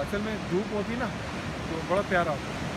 असल में धूप होती ना तो बड़ा प्यारा होता है।